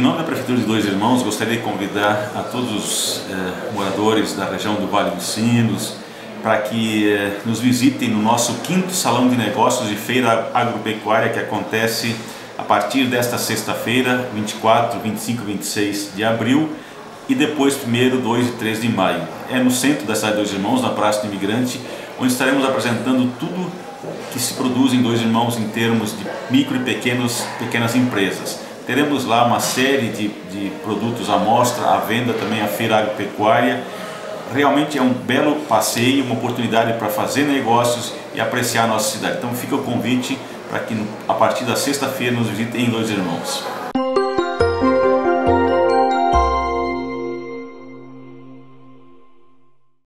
Prefeitura de Dois Irmãos, gostaria de convidar a todos os eh, moradores da região do Vale dos Sinos para que eh, nos visitem no nosso quinto Salão de Negócios e Feira Agropecuária que acontece a partir desta sexta-feira, 24, 25 e 26 de abril e depois 1 2 e 3 de maio. É no centro da cidade de Dois Irmãos, na Praça do Imigrante, onde estaremos apresentando tudo que se produz em Dois Irmãos em termos de micro e pequenos, pequenas empresas. Teremos lá uma série de, de produtos à mostra, à venda também a feira agropecuária. Realmente é um belo passeio, uma oportunidade para fazer negócios e apreciar a nossa cidade. Então fica o convite para que a partir da sexta-feira nos visitem em Dois Irmãos.